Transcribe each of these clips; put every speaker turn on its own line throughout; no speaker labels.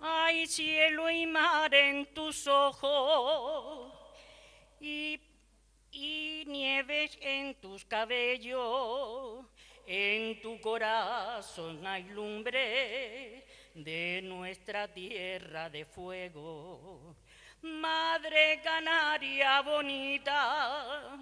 Hay cielo y mar en tus ojos y, y nieve en tus cabellos. En tu corazón hay lumbre de nuestra tierra de fuego. Madre canaria bonita,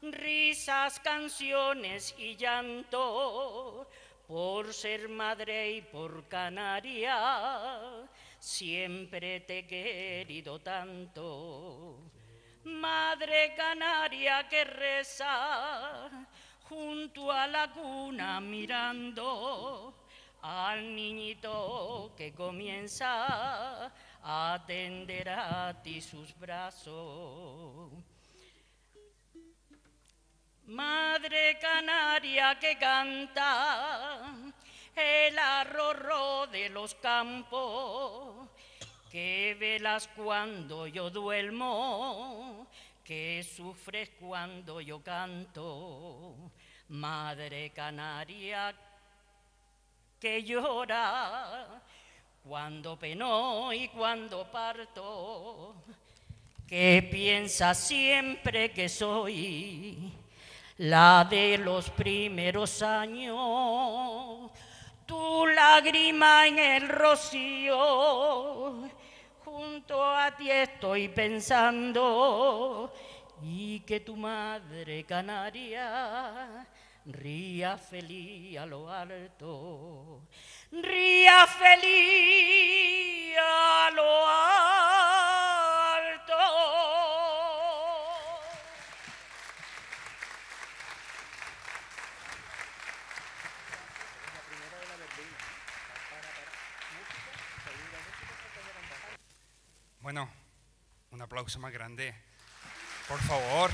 risas, canciones y llanto, por ser madre y por canaria, siempre te he querido tanto. Madre canaria que reza junto a la cuna mirando al niñito que comienza a atender a ti sus brazos. Madre canaria que canta el arrorro de los campos, que velas cuando yo duermo, que sufres cuando yo canto. Madre canaria que llora cuando penó y cuando parto, que piensa siempre que soy la de los primeros años, tu lágrima en el rocío, junto a ti estoy pensando y que tu madre canaria ría feliz a lo alto, ría feliz a lo alto.
Bueno, un aplauso más grande. Por favor.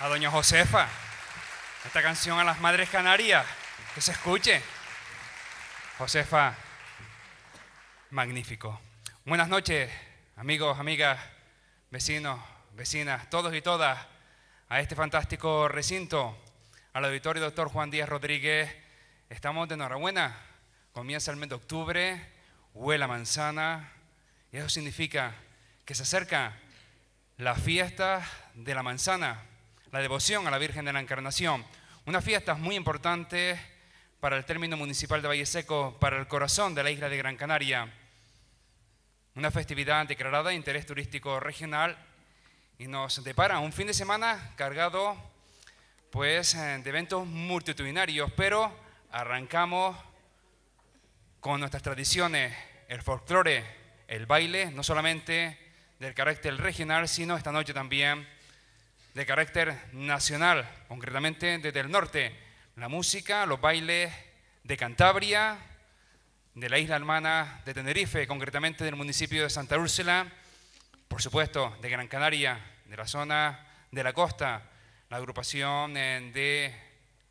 A doña Josefa. Esta canción a las Madres Canarias. Que se escuche. Josefa, magnífico. Buenas noches, amigos, amigas, vecinos, vecinas, todos y todas, a este fantástico recinto, al auditorio doctor Juan Díaz Rodríguez. Estamos de enhorabuena. Comienza el mes de octubre, huele a manzana, y eso significa que se acerca la fiesta de la manzana, la devoción a la Virgen de la Encarnación. Una fiesta muy importante para el término municipal de Valle Seco, para el corazón de la isla de Gran Canaria. Una festividad declarada de interés turístico regional y nos depara un fin de semana cargado pues, eh, de eventos multitudinarios, pero arrancamos con nuestras tradiciones, el folclore, el baile, no solamente del carácter regional, sino esta noche también de carácter nacional, concretamente desde el norte, la música, los bailes de Cantabria, de la isla hermana de Tenerife, concretamente del municipio de Santa Úrsula, por supuesto de Gran Canaria, de la zona de la costa, la agrupación eh, de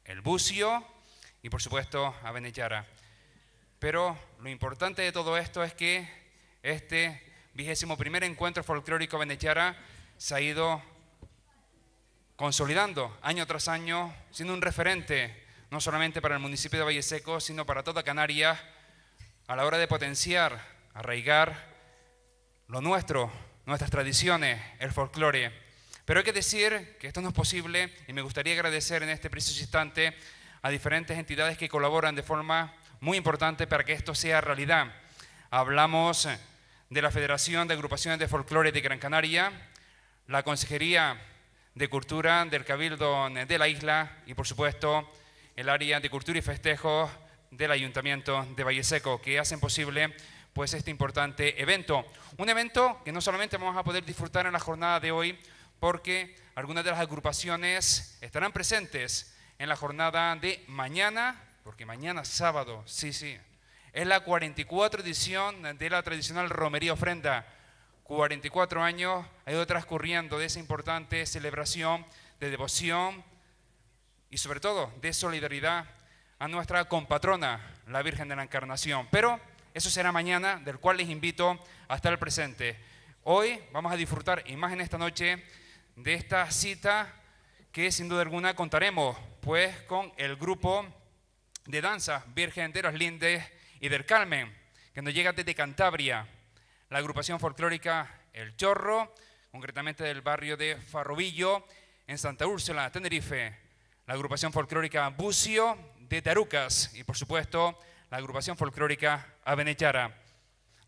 El Bucio y por supuesto a Benechara. Pero lo importante de todo esto es que este vigésimo primer encuentro folclórico Benechara se ha ido consolidando año tras año, siendo un referente no solamente para el municipio de Valle Seco, sino para toda Canarias, a la hora de potenciar, arraigar lo nuestro, nuestras tradiciones, el folclore. Pero hay que decir que esto no es posible y me gustaría agradecer en este preciso instante a diferentes entidades que colaboran de forma muy importante para que esto sea realidad. Hablamos de la Federación de Agrupaciones de Folclore de Gran Canaria, la Consejería de Cultura del Cabildo de la isla y, por supuesto, el área de Cultura y Festejos del Ayuntamiento de Valle Seco, que hacen posible pues, este importante evento. Un evento que no solamente vamos a poder disfrutar en la jornada de hoy, porque algunas de las agrupaciones estarán presentes en la jornada de mañana, porque mañana sábado, sí, sí, es la 44 edición de la tradicional romería ofrenda 44 años ha ido transcurriendo de esa importante celebración de devoción y sobre todo de solidaridad a nuestra compatrona, la Virgen de la Encarnación. Pero eso será mañana, del cual les invito a estar presente. Hoy vamos a disfrutar, y más en esta noche, de esta cita que sin duda alguna contaremos pues con el grupo de danza Virgen de los Lindes y del Carmen que nos llega desde Cantabria, la agrupación folclórica El Chorro, concretamente del barrio de Farrobillo, en Santa Úrsula, Tenerife, la agrupación folclórica Bucio de Tarucas y por supuesto la agrupación folclórica Avenechara.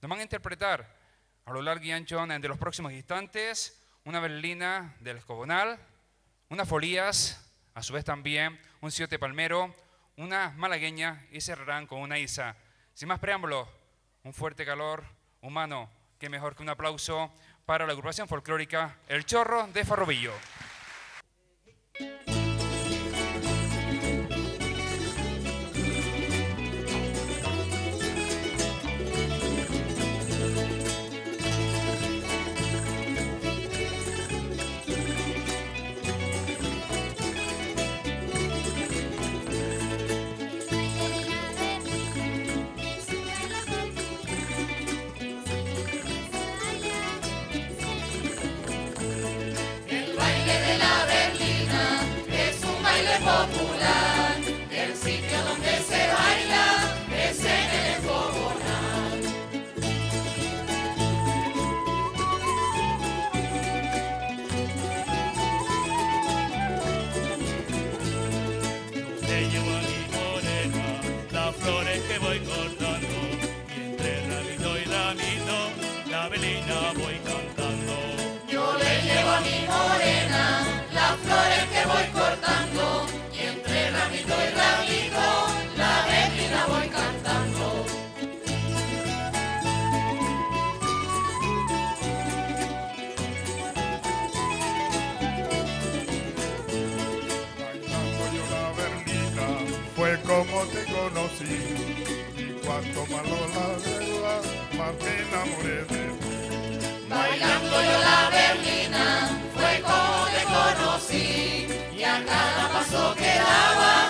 Nos van a interpretar a lo largo y ancho de los próximos instantes una berlina del escobonal, unas folías, a su vez también un siote palmero, una malagueña y cerrarán con una isa. Sin más preámbulos, un fuerte calor humano, que mejor que un aplauso para la agrupación folclórica El Chorro de Farrobillo.
Me enamoré de ti.
Bailando yo la berlina, fue como te conocí, y a cada paso que daba,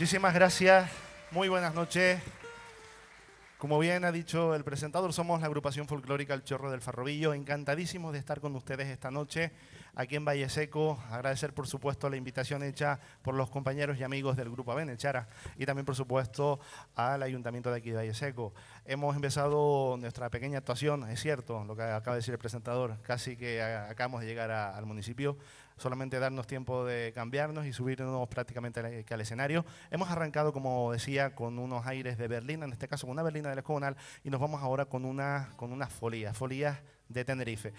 Muchísimas gracias, muy buenas noches. Como bien ha dicho el presentador, somos la agrupación folclórica El Chorro del Farrobillo. Encantadísimos de estar con ustedes esta noche aquí en Valle Seco. Agradecer, por supuesto, la invitación hecha por los compañeros y amigos del Grupo Abenechara y también, por supuesto, al Ayuntamiento de aquí de Valle Seco. Hemos empezado nuestra pequeña actuación, es cierto, lo que acaba de decir el presentador, casi que acabamos de llegar al municipio solamente darnos tiempo de cambiarnos y subirnos prácticamente al, escenario. Hemos arrancado, como decía, con unos aires de Berlín, en este caso con una berlina del escogonal, y nos vamos ahora con una, con unas folías, folías de Tenerife.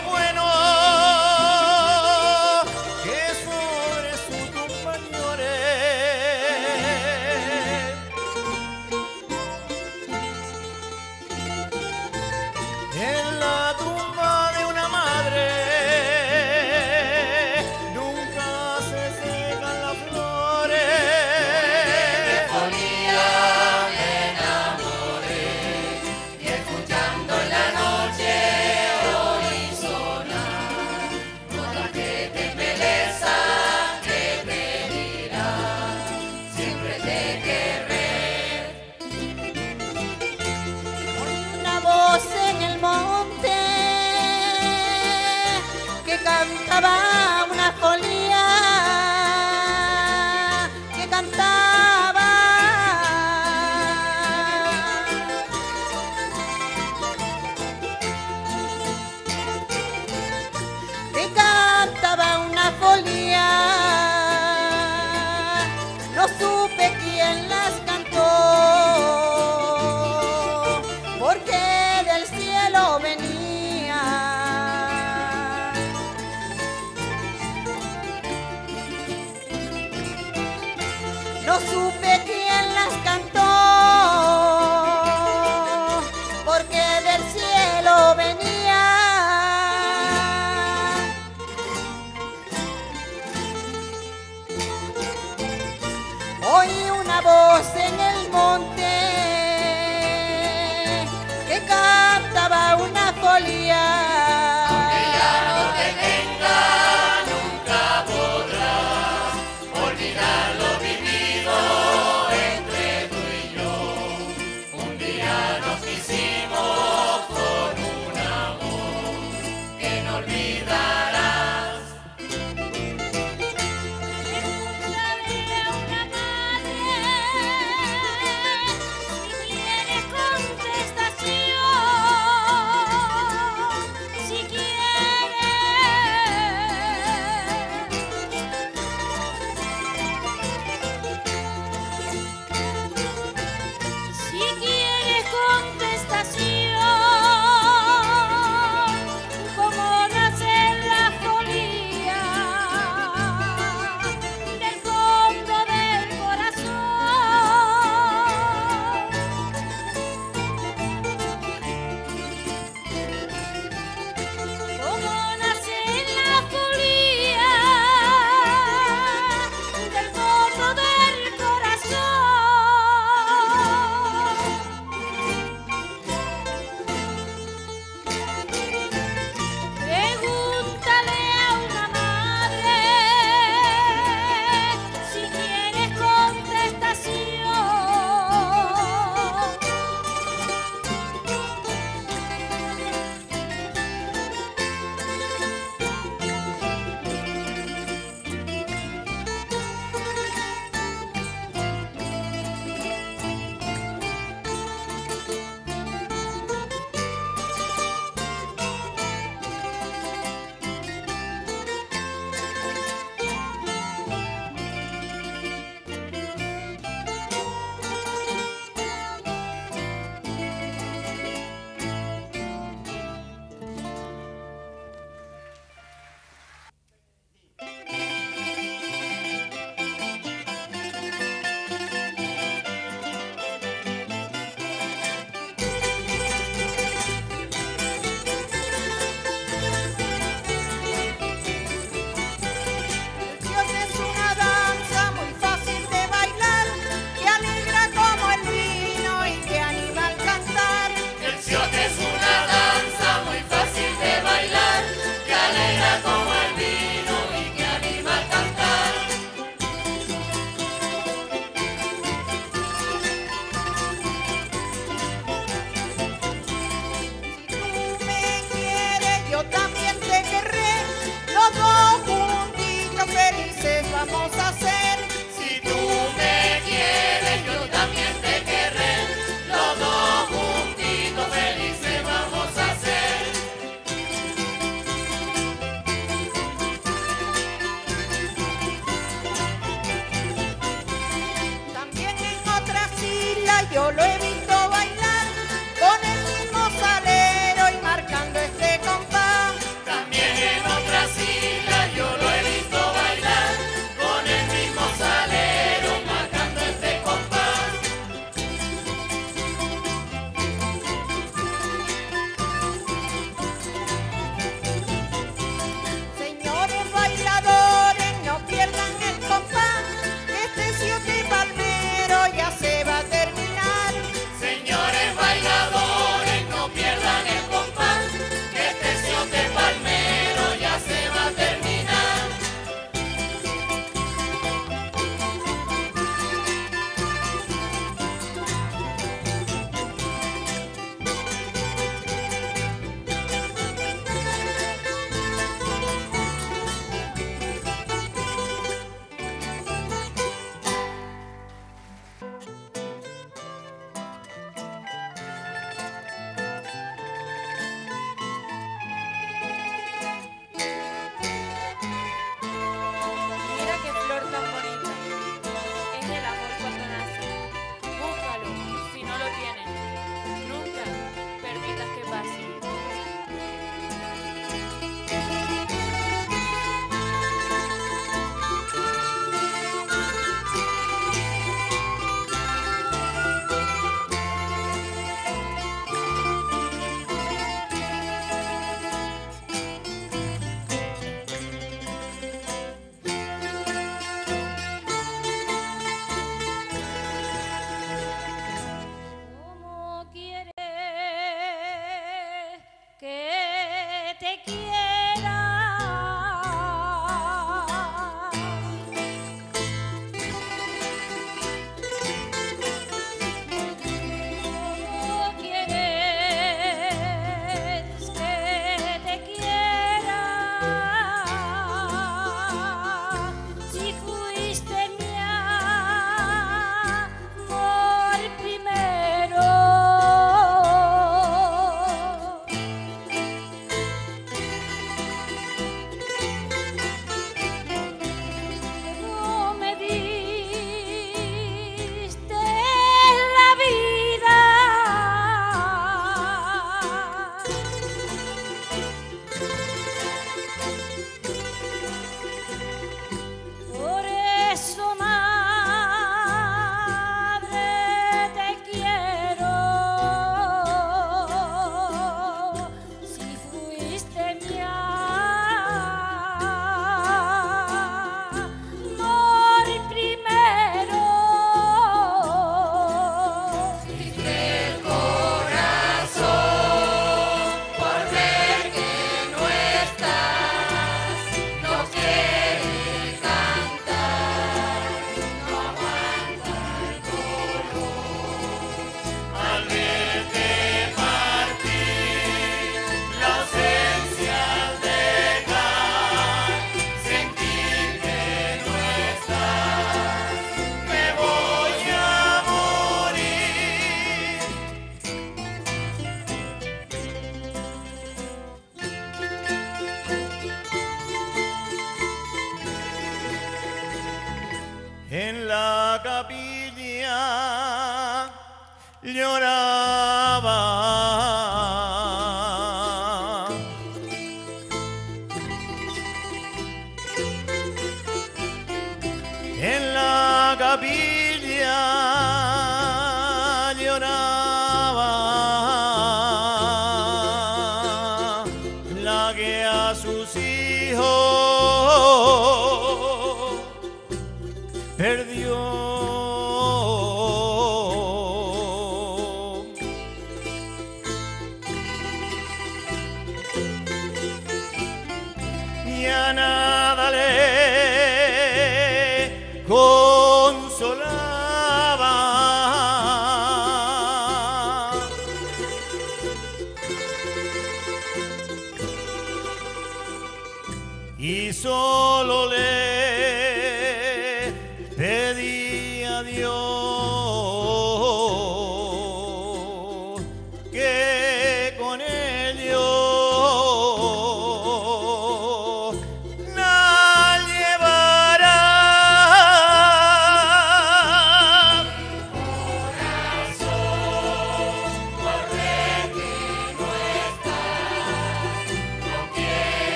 como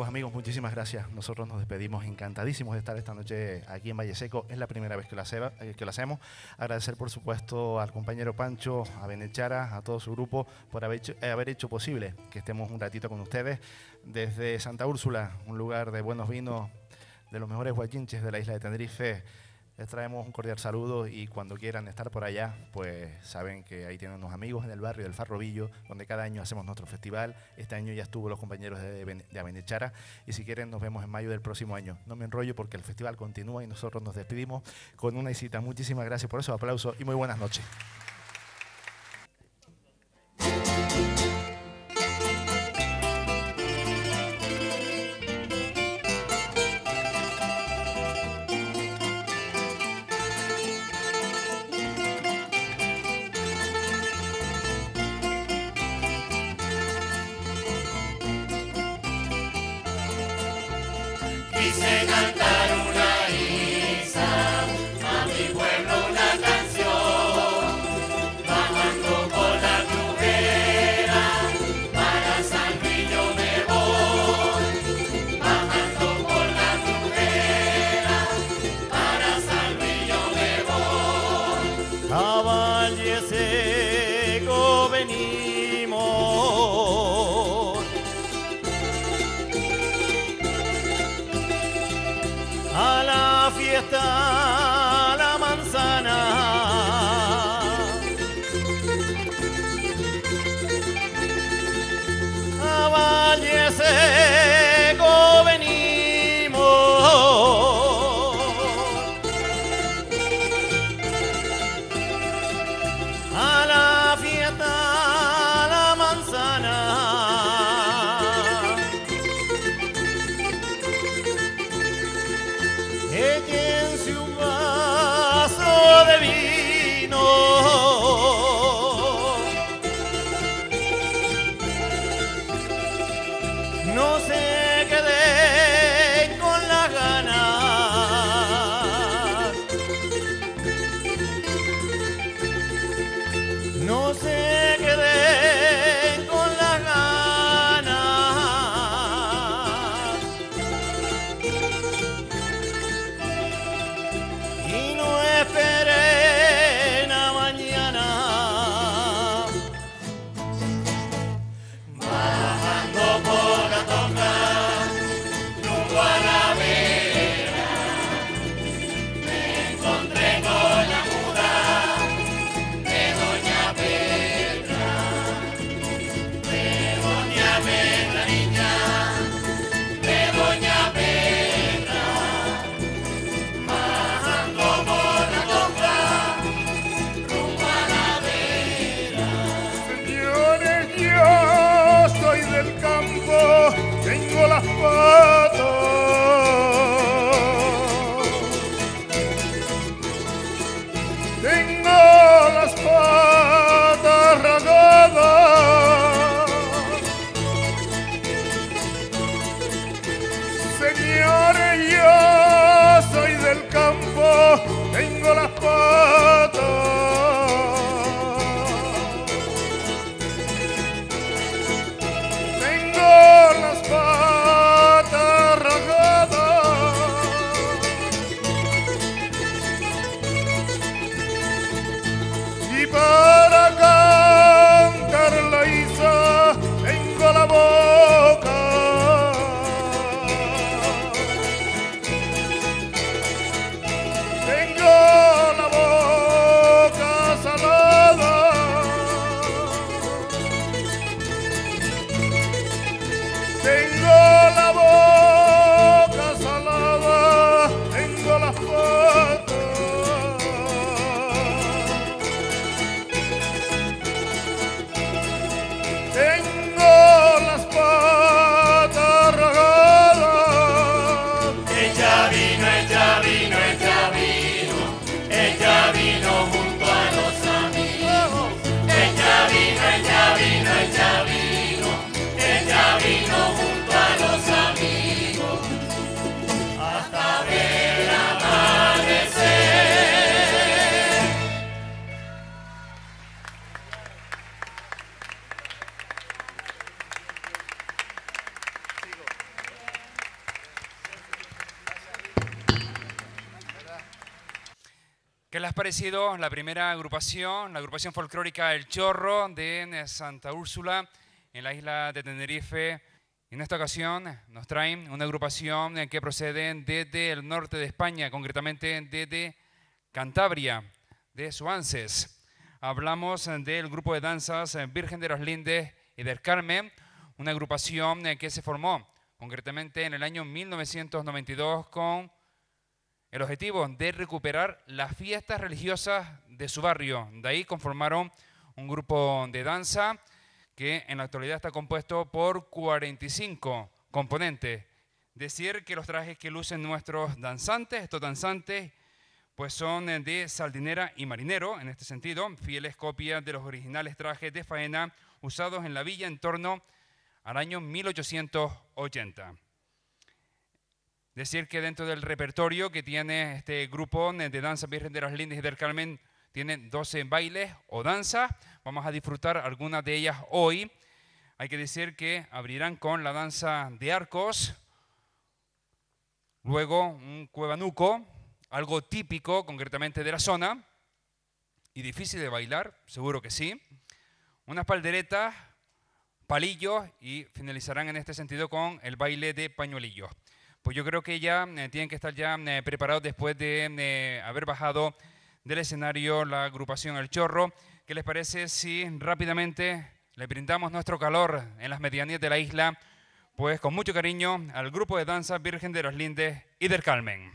Pues amigos, muchísimas gracias. Nosotros nos despedimos encantadísimos de estar esta noche aquí en Valle Seco. Es la primera vez que lo, hace- eh, que lo hacemos. Agradecer, por supuesto, al compañero Pancho, a Benechara, a todo su grupo por haber hecho, haber hecho posible que estemos un ratito con ustedes desde Santa Úrsula, un lugar de buenos vinos, de los mejores guayinches de la isla de Tenerife. Les traemos un cordial saludo y cuando quieran estar por allá, pues saben que ahí tienen unos amigos en el barrio del Farrobillo, donde cada año hacemos nuestro festival. Este año ya estuvo los compañeros de, de Abenechara y si quieren nos vemos en mayo del próximo año. No me enrollo porque el festival continúa y nosotros nos despedimos con una visita. Muchísimas gracias por eso, aplauso y muy buenas noches.
¿Qué les ha parecido la primera agrupación, la agrupación folclórica El Chorro de Santa Úrsula en la isla de Tenerife? En esta ocasión nos traen una agrupación que procede desde el norte de España, concretamente desde Cantabria, de Suances. Hablamos del grupo de danzas Virgen de los Lindes y del Carmen, una agrupación que se formó concretamente en el año 1992 con el objetivo de recuperar las fiestas religiosas de su barrio. De ahí conformaron un grupo de danza que en la actualidad está compuesto por 45 componentes. Decir que los trajes que lucen nuestros danzantes, estos danzantes, pues son eh, de sardinera y marinero, en este sentido, fieles copias de los originales trajes de faena usados en la villa en torno al año 1880. Decir que dentro del repertorio que tiene este grupo de danza Virgen de las Lindes y del Carmen, tiene 12 bailes o danzas. Vamos a disfrutar algunas de ellas hoy. Hay que decir que abrirán con la danza de arcos, luego un cuevanuco, algo típico concretamente de la zona y difícil de bailar, seguro que sí. unas palderetas, palillos y finalizarán en este sentido con el baile de pañuelillos. Pues yo creo que ya eh, tienen que estar ya eh, preparados después de eh, haber bajado del escenario la agrupación El Chorro. ¿Qué les parece si rápidamente le brindamos nuestro calor en las medianías de la isla? Pues con mucho cariño al grupo de danza Virgen de los Lindes y del Carmen.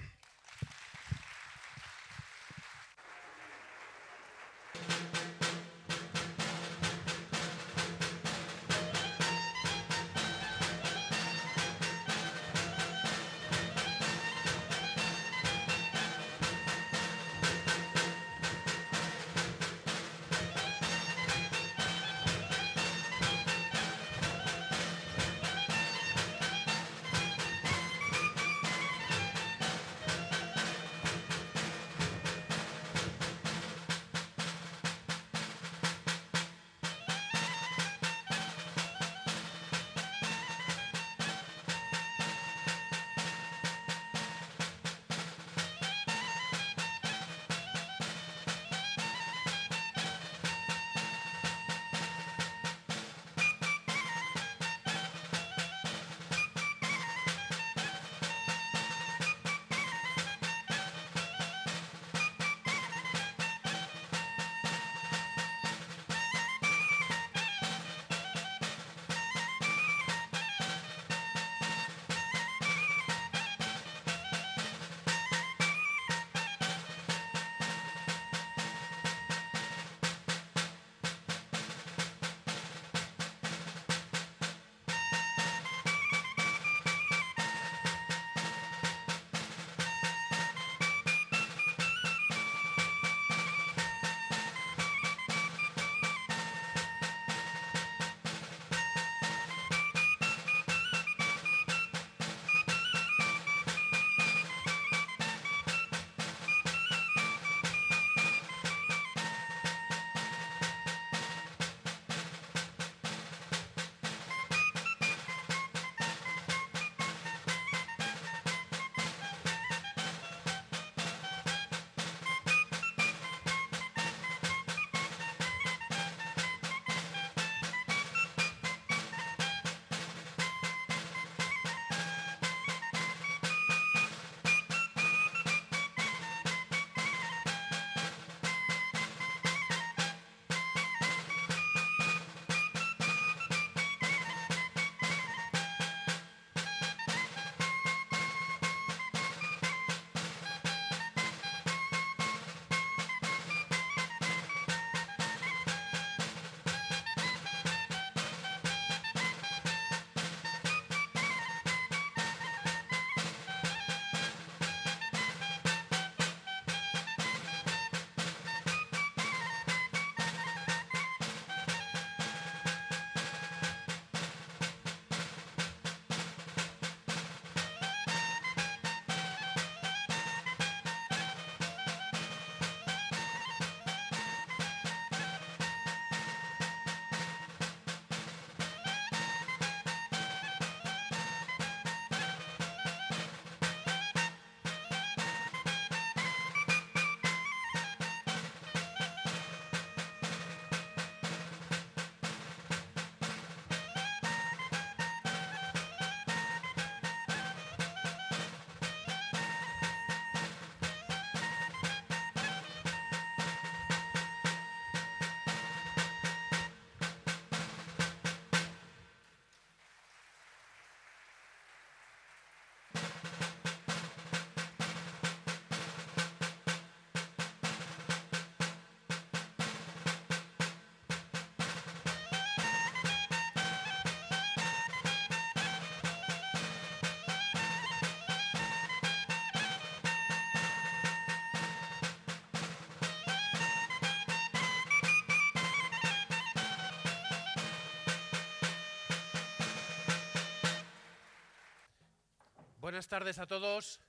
Buenas tardes a todos.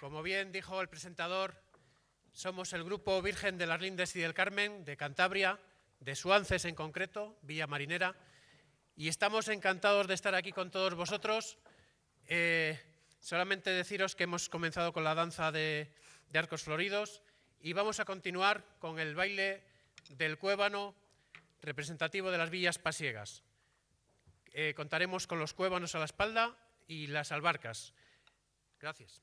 Como bien dijo el presentador, somos el grupo Virgen de las Lindes y del Carmen de Cantabria, de Suances en concreto, Villa Marinera, y estamos encantados de estar aquí con todos vosotros. Eh, solamente deciros que hemos comenzado con la danza de, arcos floridos y vamos a continuar con el baile del cuébano representativo de las villas pasiegas. Eh, contaremos con los cuévanos a la espalda y las albarcas. Gracias.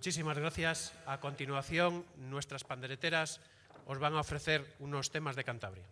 Muchísimas gracias. A continuación, nuestras pandereteras os van a ofrecer unos temas de Cantabria.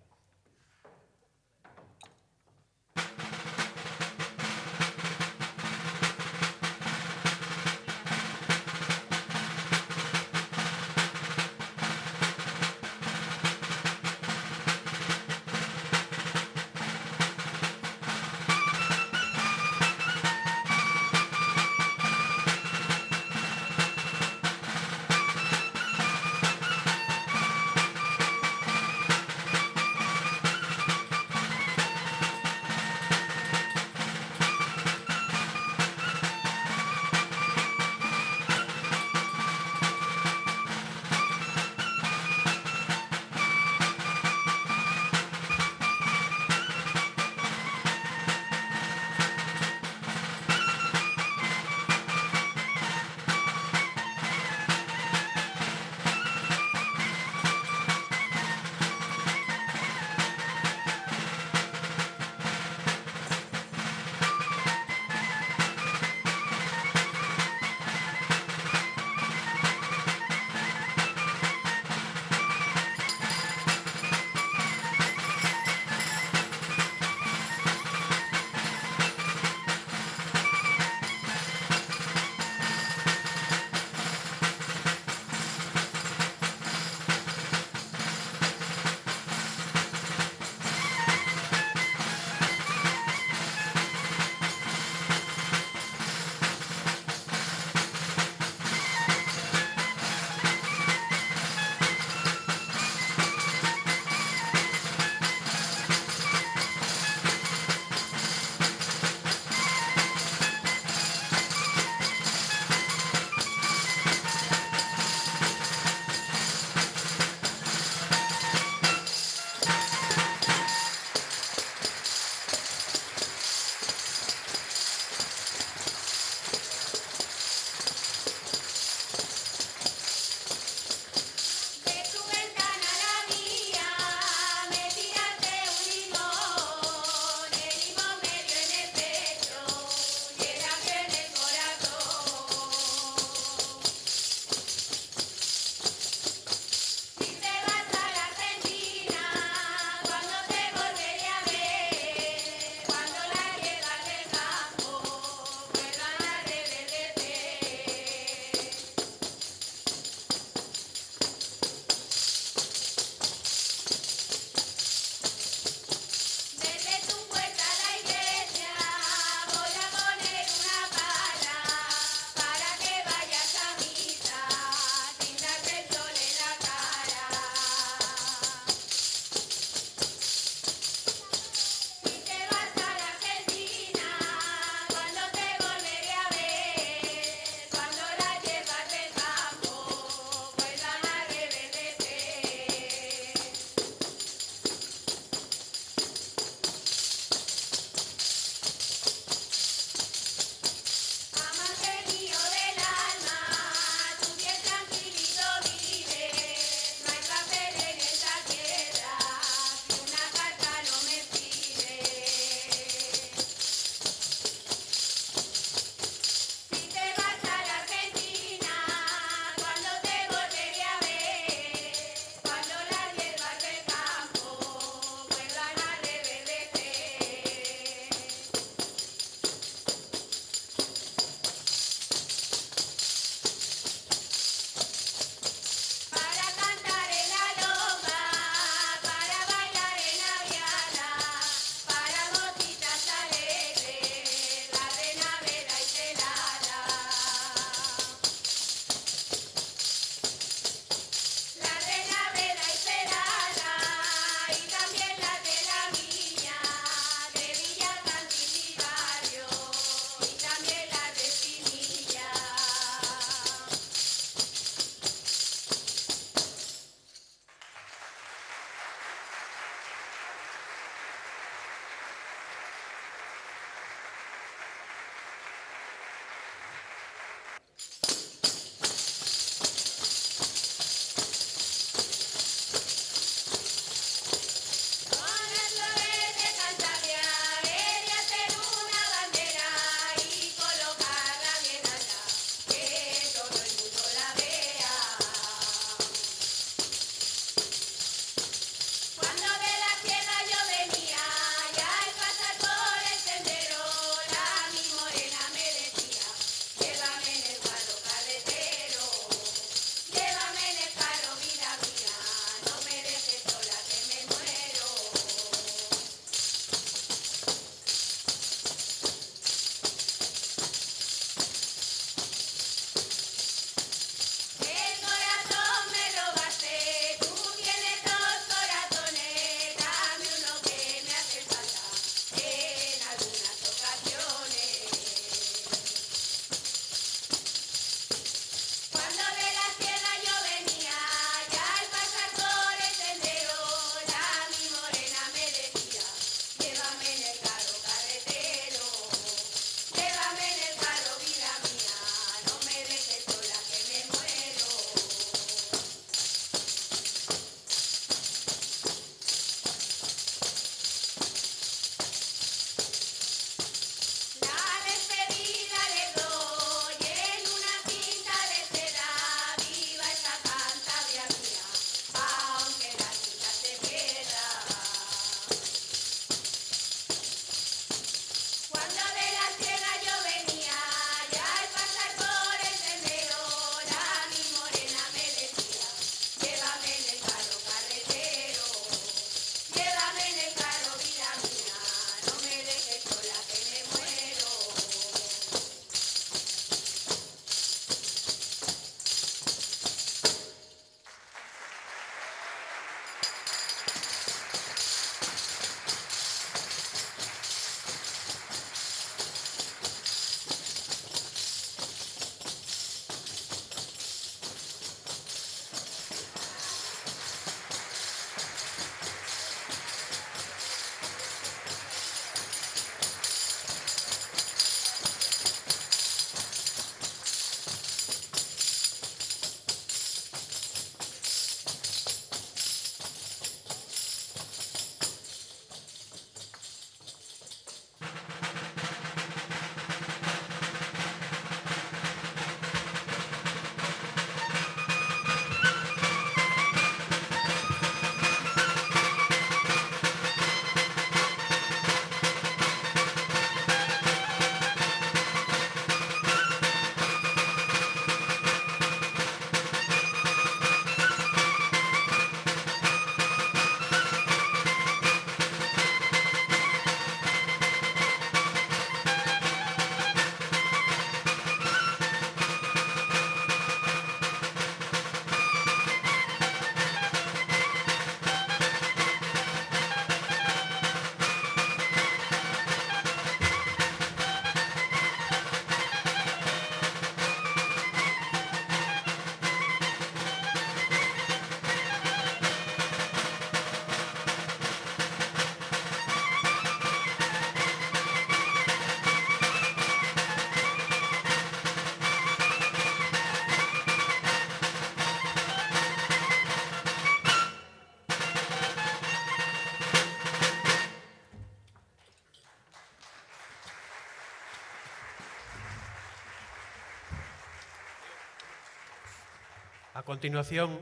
Continuación,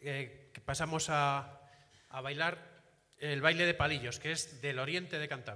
eh, pasamos a, a bailar el baile de palillos, que es del oriente de Cantabria.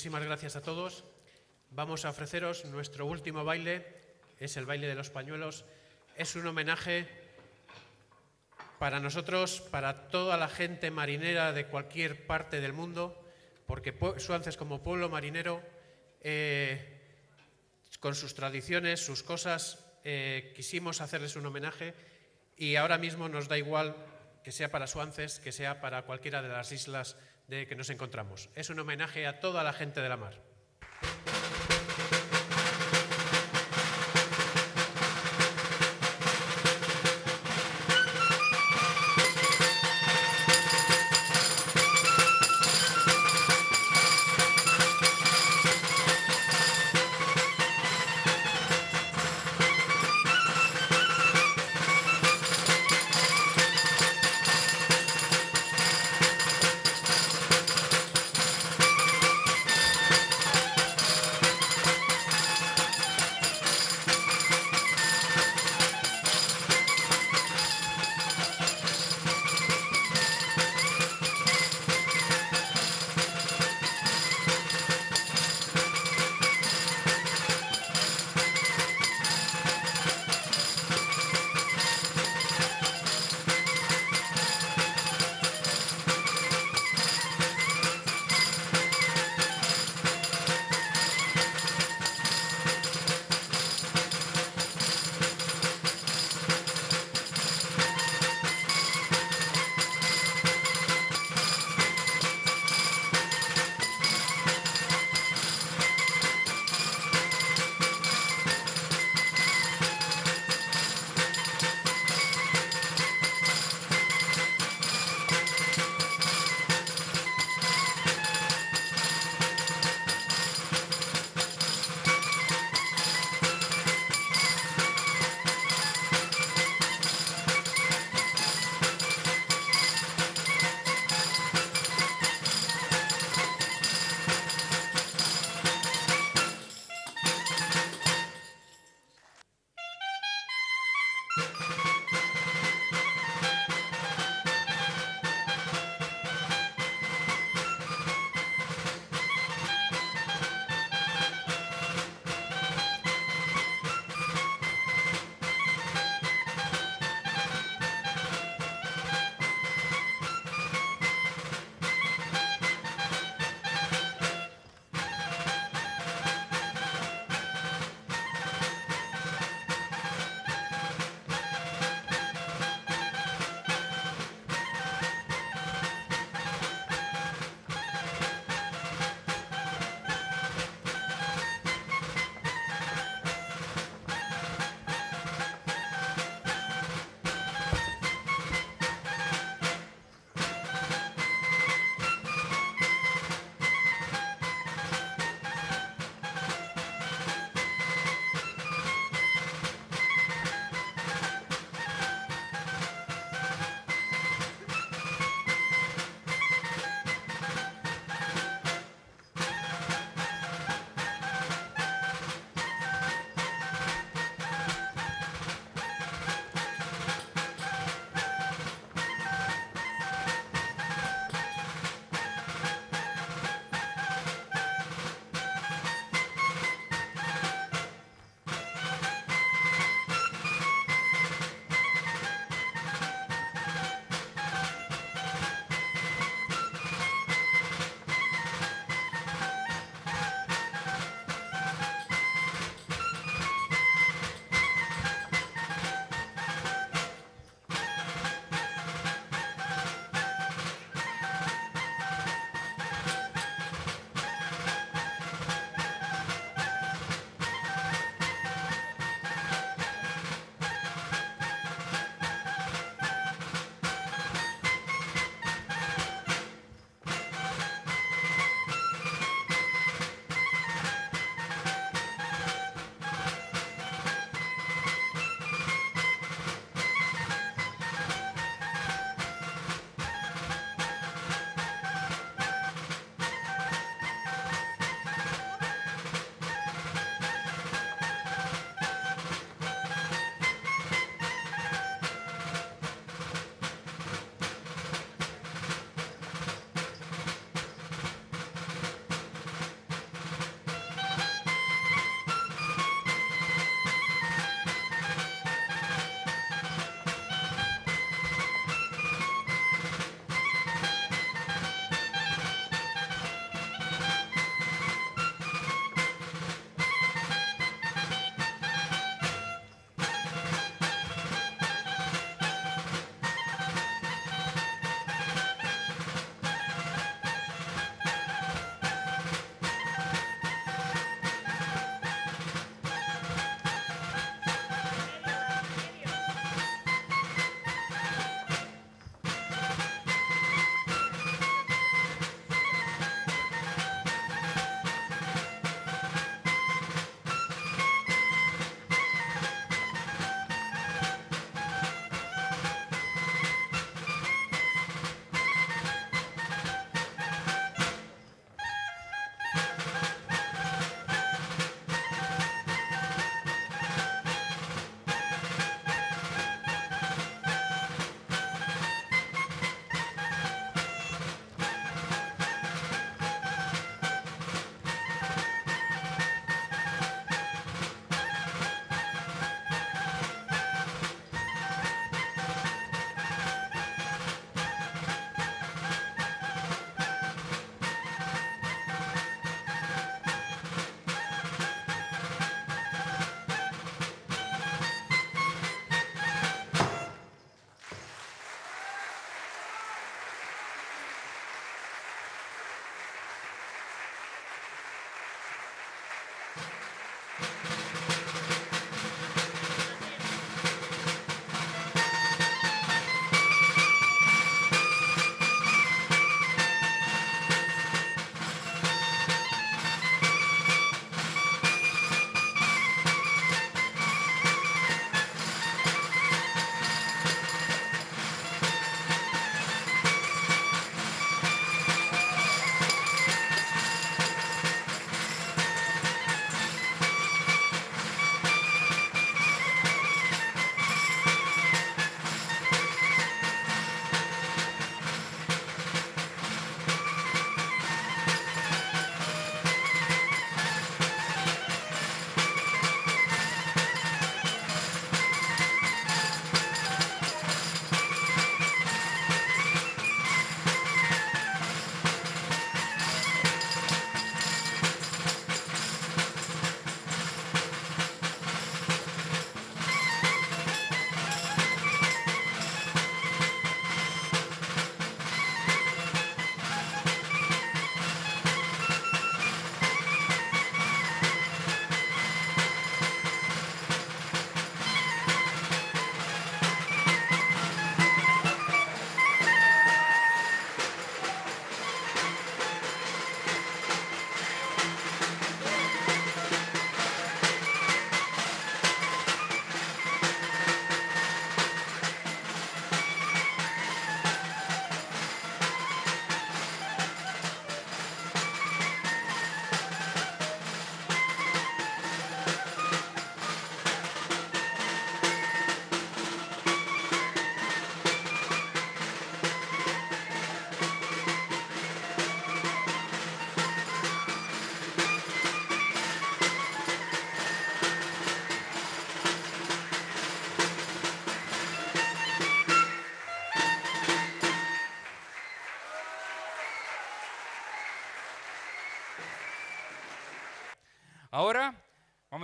Muchísimas gracias a todos. Vamos a ofreceros nuestro último baile, es el baile de los pañuelos. Es un homenaje para nosotros, para toda la gente marinera de cualquier parte del mundo, porque Suances como pueblo marinero, eh, con sus tradiciones, sus cosas, eh, quisimos hacerles un homenaje y ahora mismo nos da igual que sea para Suances, que sea para cualquiera de las islas de que nos encontramos. Es un homenaje a toda la gente de la mar.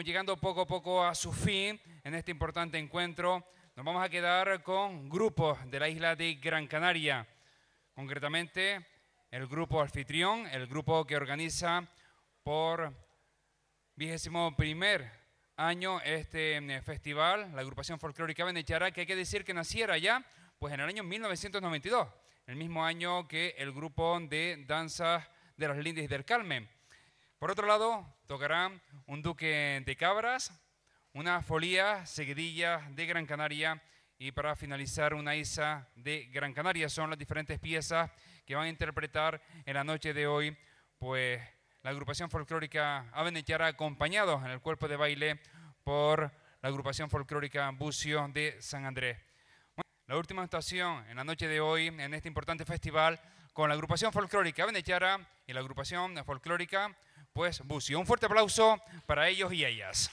Llegando poco a poco a su fin en este importante encuentro. Nos vamos a quedar con grupos de la isla de Gran Canaria, concretamente el grupo anfitrión, el grupo que organiza por vigésimo primer año este eh, festival, la agrupación folclórica Benechara, que hay que decir que naciera ya pues en el año 1992, el mismo año que el grupo de danzas de los Lindis del Carmen. Por otro lado, tocarán un duque de cabras, una folía seguidilla de Gran Canaria y para finalizar una isa de Gran Canaria. Son las diferentes piezas que van a interpretar en la noche de hoy, pues la agrupación folclórica Avenechara acompañados en el cuerpo de baile por la agrupación folclórica Bucio de San Andrés. La última actuación en la noche de hoy en este importante festival con la agrupación folclórica Avenechara y la agrupación folclórica pues Bucio. Un fuerte aplauso para ellos y ellas.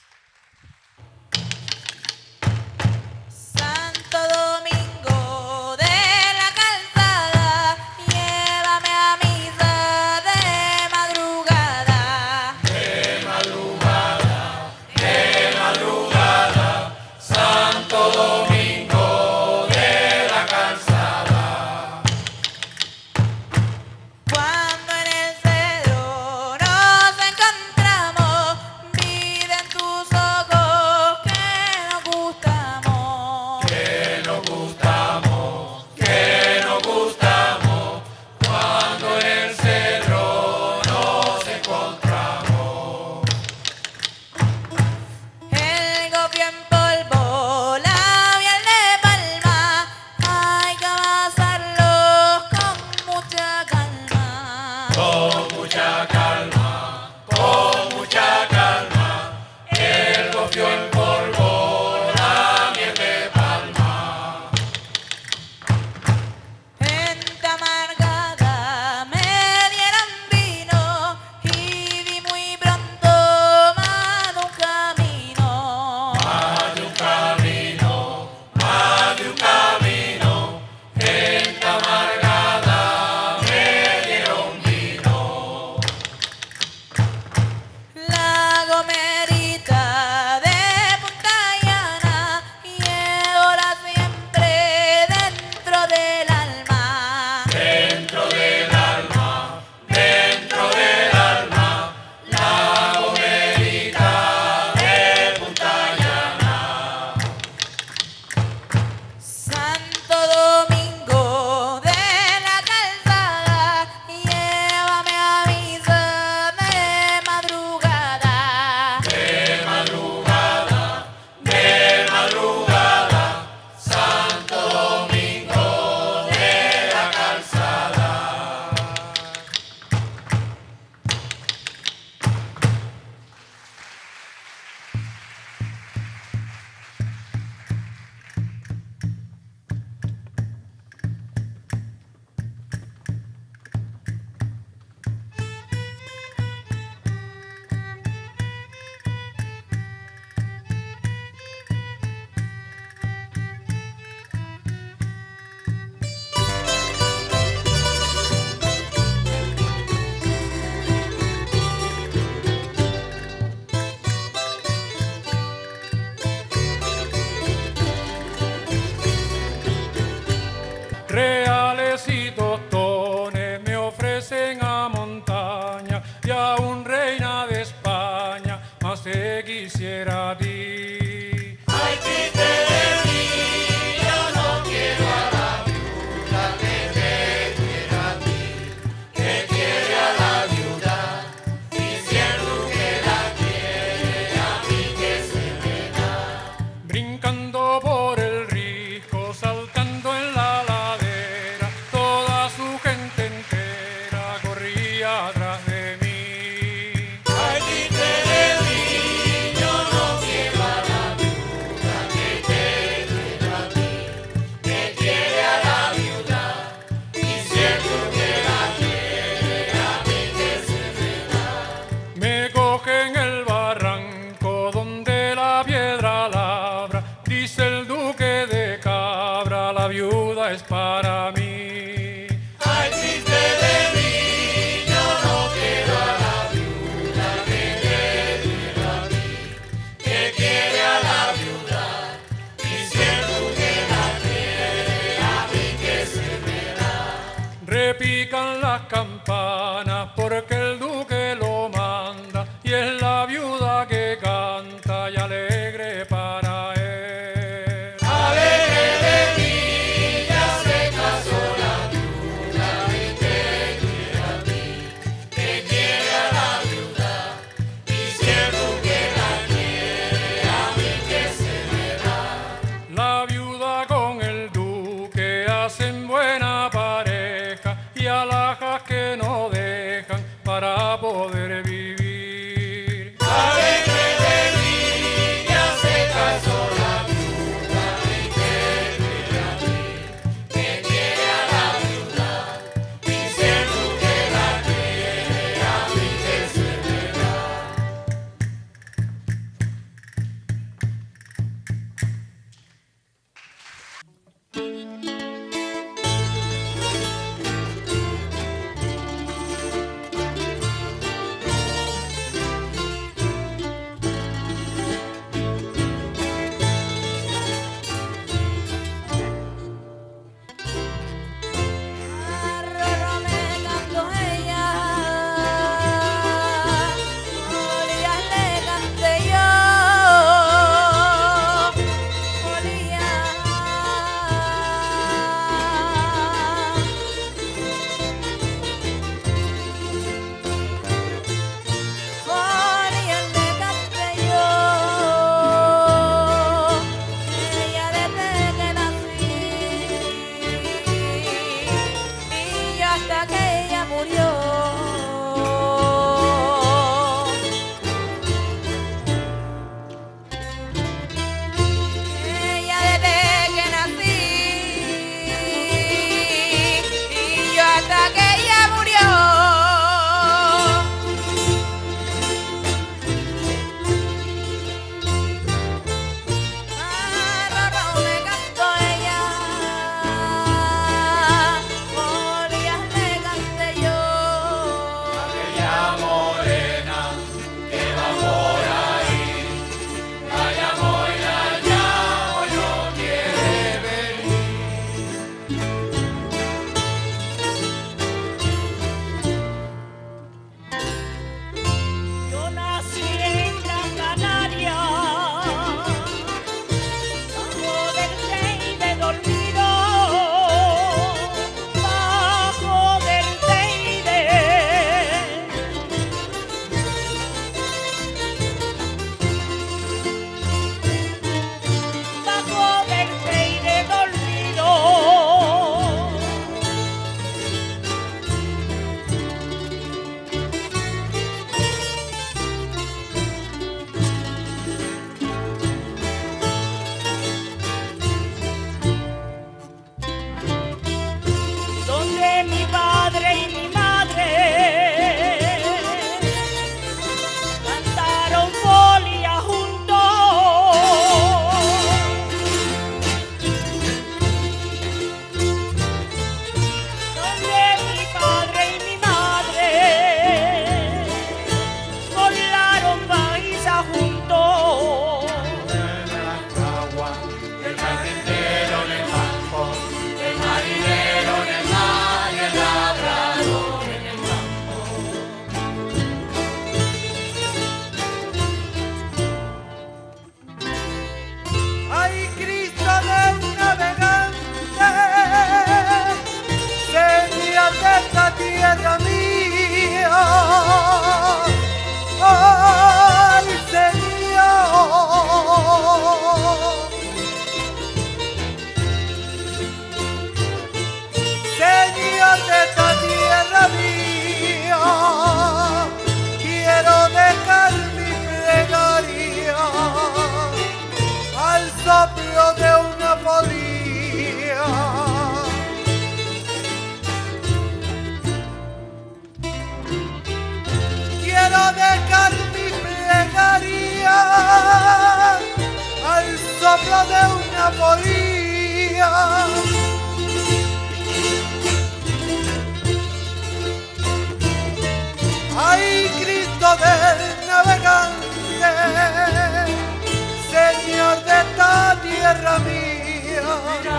montaña.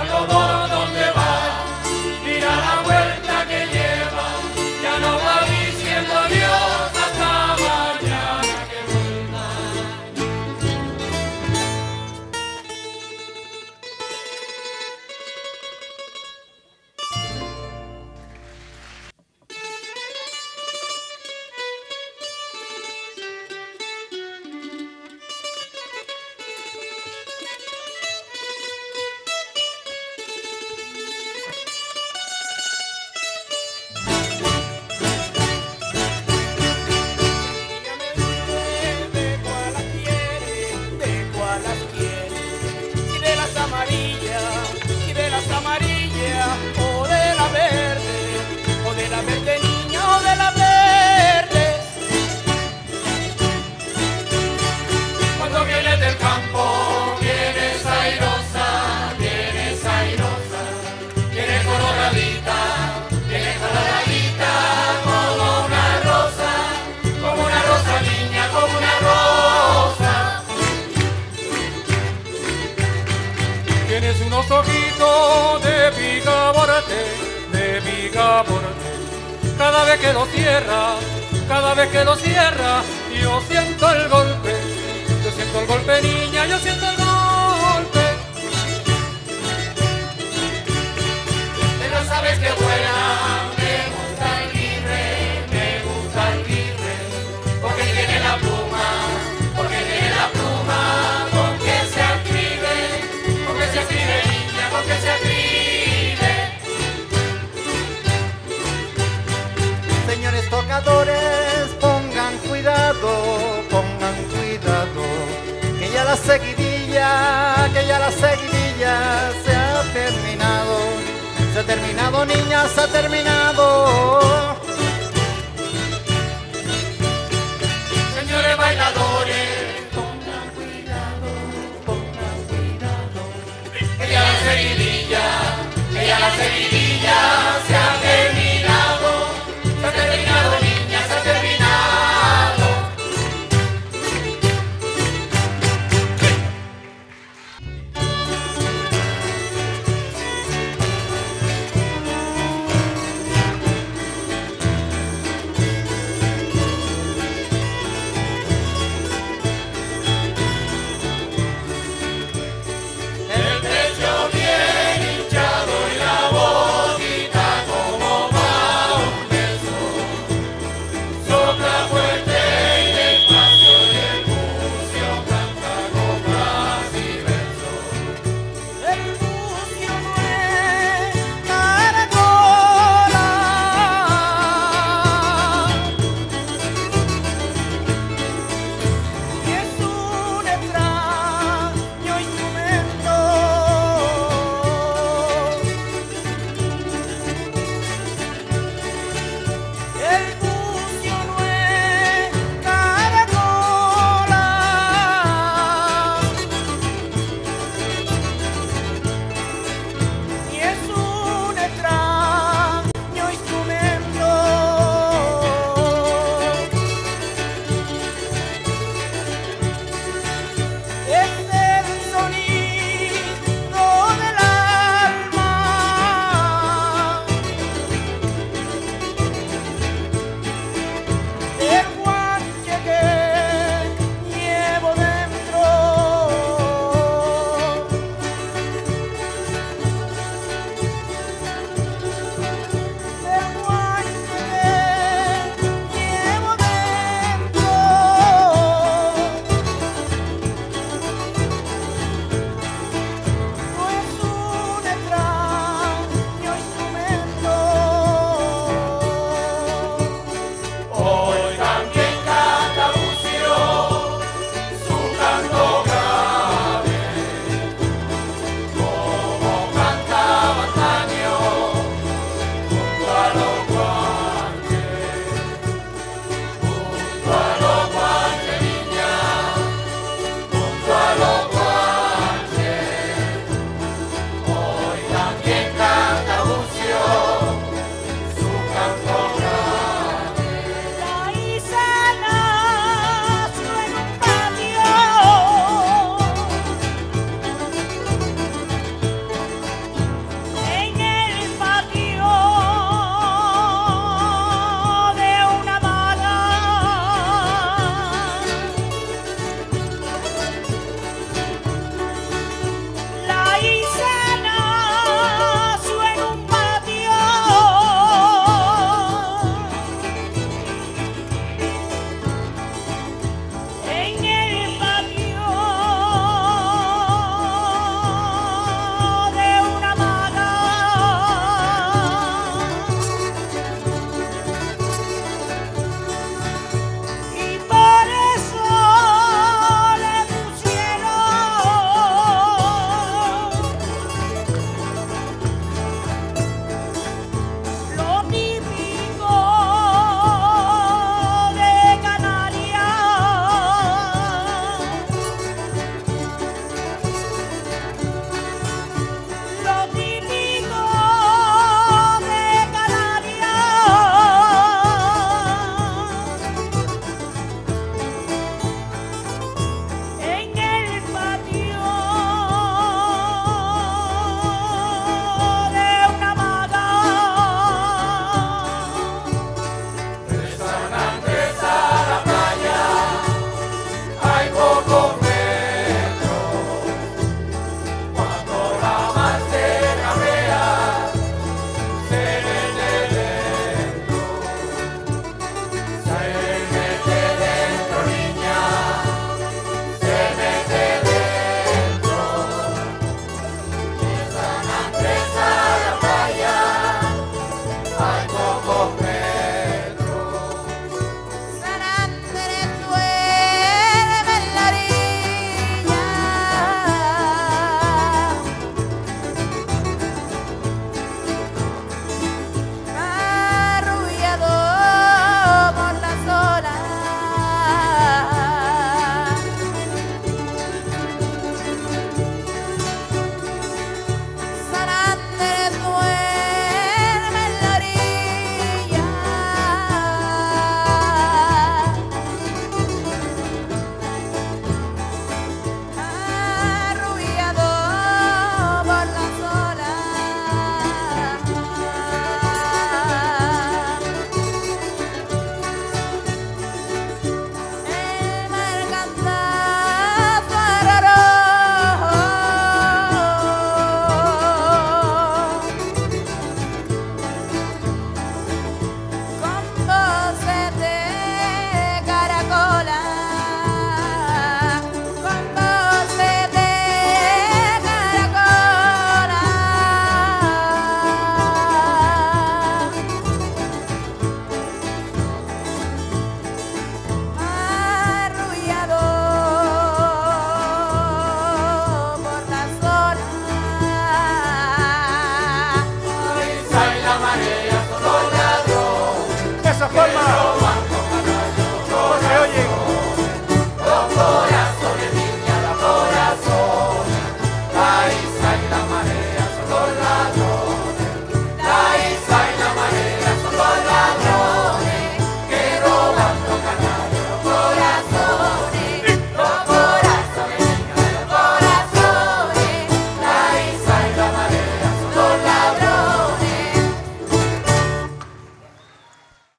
Lord. cada vez que lo cierra, yo siento el golpe, yo siento el golpe niña, yo siento el golpe.
que ya la seguidilla se ha terminado. Se ha terminado, niña, se ha terminado.
Señores bailadores, pongan cuidado, pongan cuidado. Que ya la seguidilla, que ya la seguidilla